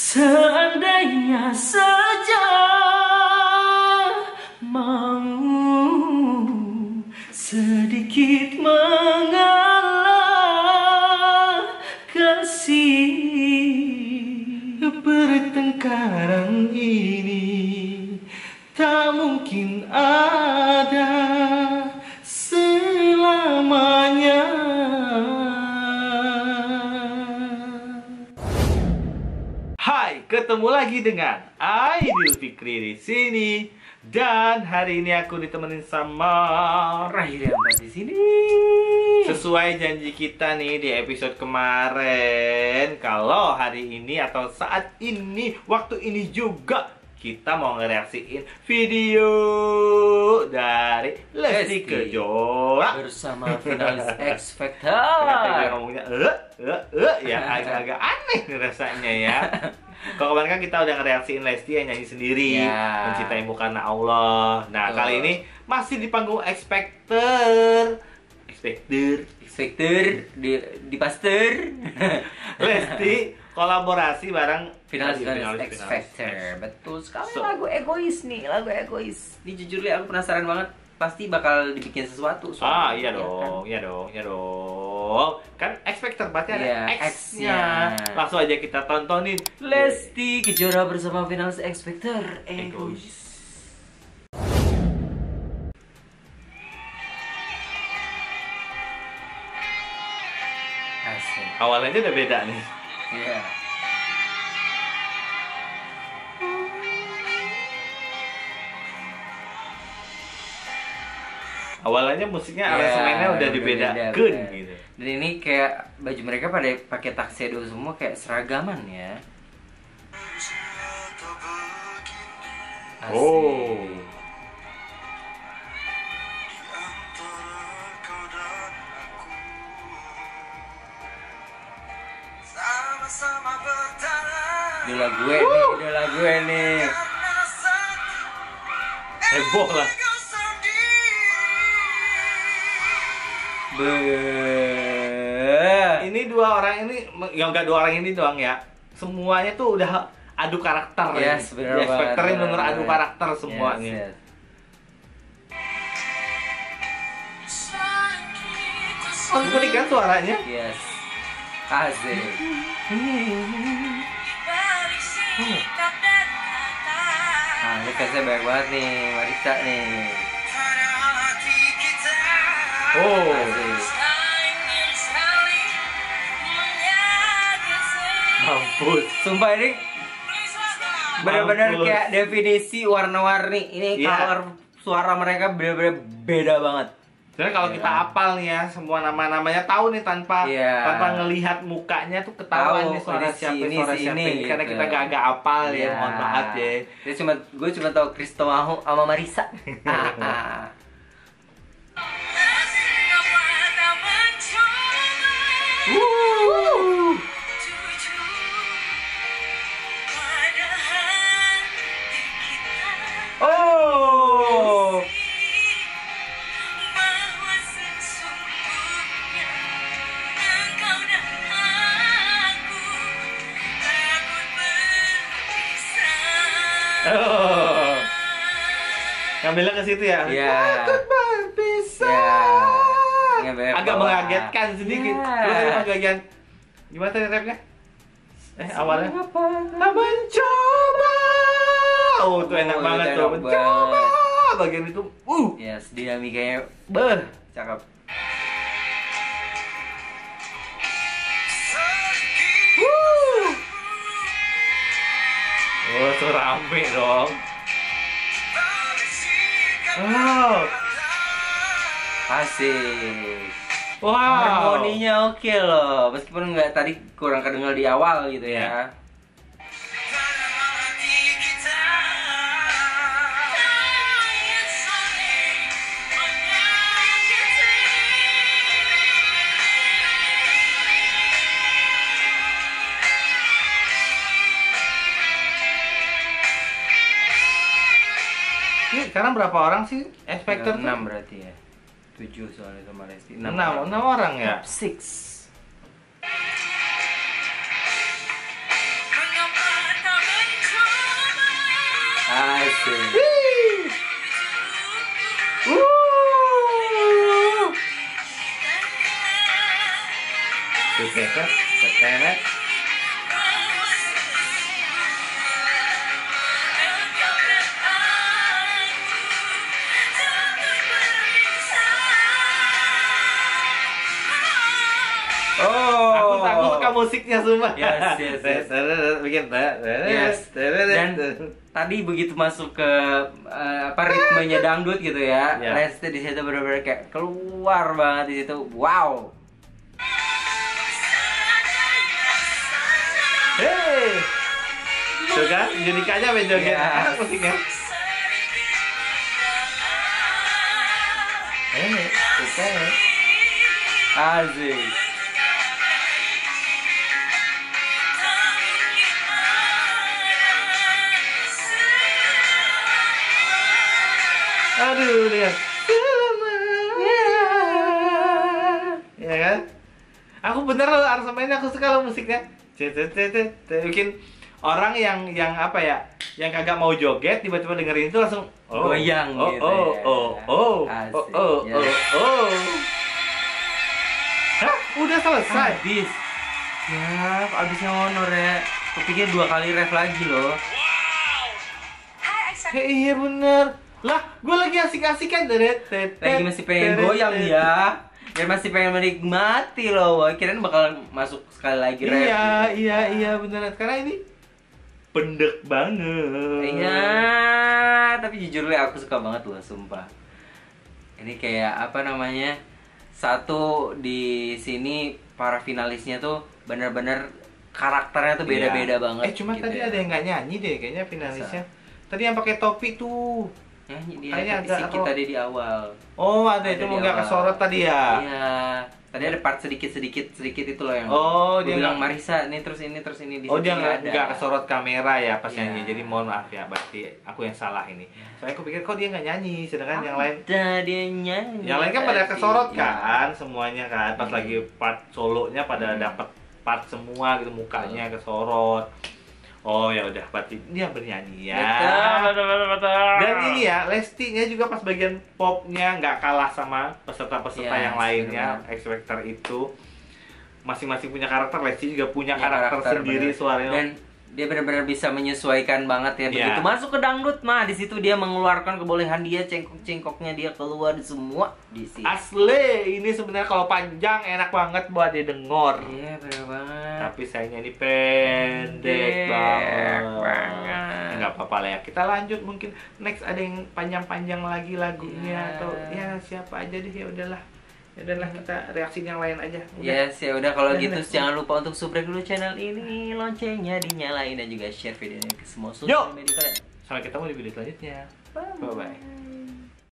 Seandainya saja mau sedikit mengalah kasih pertengkaran ini tak mungkin ada ketemu lagi dengan Aidil Fikri di sini. Dan hari ini aku ditemenin sama Rahirianta di sini. Sesuai janji kita nih di episode kemarin Kalau hari ini atau saat ini, waktu ini juga Kita mau ngereaksiin video dari Lesti. Kejora bersama finalis X Kenapa gue Factor. ngomongnya eh eh eh ya agak-agak aneh rasanya ya. Kalau kemarin kan kita udah ngereaksiin Lesti yang nyanyi sendiri, Ya. mencintaimu karena Allah. Nah Betul. kali ini masih di panggung Expector, Expector, X Factor di di Pasteur. Lesti kolaborasi bareng finalis X Factor. X. Betul sekali So- lagu egois nih, lagu egois. Ini jujur li aku penasaran banget. Pasti bakal dibikin sesuatu. Ah soalnya, iya ya dong, iya dong, iya dong. Kan Expector berarti ada Iya, X-nya. Langsung aja kita tontonin kan? Lesti Kejora bersama finalis X Factor. Egois. Awalnya udah beda nih. Iya. Awalnya musiknya Iya, aransemennya udah udah dibedakan beda, beda. gitu. Dan ini kayak baju mereka pada pakai tuxedo semua kayak seragaman ya. Asik. Oh. Idola gue nih, idola gue nih. Heboh lah. Be. Ini dua orang ini, yang enggak dua orang ini doang ya. Semuanya tuh udah adu karakter Ya, Di Expector ini banget, bener adu karakter semuanya. Yes, yes. Oh, unik kan suaranya? Yes. Asik. Nah, ini fansnya banyak banget nih, Marisa nih. Oh. Asik. Mampus. Sumpah ini benar-benar kayak definisi warna-warni. Ini Iya. color suara mereka benar-benar beda banget. Sebenarnya kalau Iya. kita apal nih ya semua nama-namanya tahu nih tanpa Iya. tanpa ngelihat mukanya tuh ketahuan Tahu, nih suara siapa ini, suara si siapa ini, karena gitu. kita gak agak apal ya Iya. mohon maaf ya. Dia cuma gue cuma tahu Kristo Mahu sama Marisa. Ah, ah. Ngambilnya ke situ ya? Iya. Takut berpisah. Iya. Agak bawah. mengagetkan sedikit. Iya. Terus pas bagian gimana tadi rapnya? Eh awalnya Apa? Nah, mencoba. Oh, itu enak Oh, banget tuh. Mencoba. Bagian itu, uh. Yes, dinamikanya beh, cakep. Wuh. Oh, itu rame dong. Wow. Asik. Wow. Harmoninya oke loh, meskipun nggak tadi kurang kedengar di awal gitu ya. Iya. sekarang berapa orang sih inspektor? Enam tuh? berarti ya tujuh soalnya sama Resti enam 6, 6 orang ya? 6 Asik. Wuh. Tuh, suka musiknya sumpah. Yes, yes, yes. Bikin Yes. Dan tadi begitu masuk ke eh, apa ritmenya dangdut gitu ya, Ya. Lesti di situ benar-benar kayak keluar banget di situ. Wow. Hei. Tuh kan, Junikanya main joget. Yes. Enak musiknya. Hei, tetetet. Asik. Aduh, lihat. Ya kan? Aku bener loh aransemennya aku suka loh musiknya. Cetetetet. Bikin orang yang yang apa ya? Yang kagak mau joget tiba-tiba dengerin itu langsung Goyang oh, gitu oh, ya. oh, oh, oh, Asik, oh, ya. oh, oh. Hah? Udah selesai? Habis. Ya, habisnya honor ya. Kepikir dua kali ref lagi loh. Eh, iya bener. Lah, gue lagi asik-asik kan. Lagi masih pengen goyang ya. Dan masih pengen menikmati loh. Kirain bakal masuk sekali lagi ref. Iya, gitu. iya, iya beneran. Karena ini pendek banget. Iya, tapi jujur li aku suka banget loh, sumpah. Ini kayak apa namanya? Satu di sini para finalisnya tuh bener-bener karakternya tuh beda-beda Iya. banget. Eh, cuma gitu tadi ya. ada yang nggak nyanyi deh kayaknya finalisnya. Tadi yang pakai topi tuh. Nyanyi dia Kayaknya sedikit atau- tadi di awal. Oh, ada, Ada itu mau nggak kesorot tadi ya? Iya. Tadi ada part sedikit-sedikit sedikit itu loh yang Oh, dia bilang Marisa nih terus ini terus ini di Oh dia nggak nggak kesorot kamera ya pas Iya. nyanyi. Jadi mohon maaf ya, berarti aku yang salah ini. Soalnya aku pikir kok dia nggak nyanyi, sedangkan yang lain Ada dia nyanyi. yang lain kan pada kesorot Iya. kan semuanya kan. Pas Hmm. lagi part solonya pada Hmm. dapat part semua gitu mukanya kesorot. Oh ya udah, berarti dia bernyanyi ya. Betul, betul, betul, betul. Dan ini ya, Lesti-nya juga pas bagian popnya nggak kalah sama peserta-peserta Iya, yang lainnya. X Factor itu masing-masing punya karakter, Lesti juga punya Punya karakter, sendiri bener. suaranya. dan dia benar-benar bisa menyesuaikan banget ya Iya. begitu masuk ke dangdut mah di situ dia mengeluarkan kebolehan dia cengkok-cengkoknya dia keluar semua di sini Asli, ini sebenarnya kalau panjang enak banget buat didengar. iya benar banget Tapi sayangnya ini pendek Pendek banget. banget. Ya, nggak apa-apa lah ya. Kita lanjut mungkin next ada yang panjang-panjang lagi lagunya Iya. atau ya siapa aja deh ya udahlah. Ya udahlah kita reaksi yang lain aja. Udah. Yes, ya udah kalau gitu udah. jangan lupa untuk subscribe dulu channel ini, loncengnya dinyalain dan juga share videonya ke semua sosial media kalian. Sampai ketemu di video selanjutnya. Bye bye.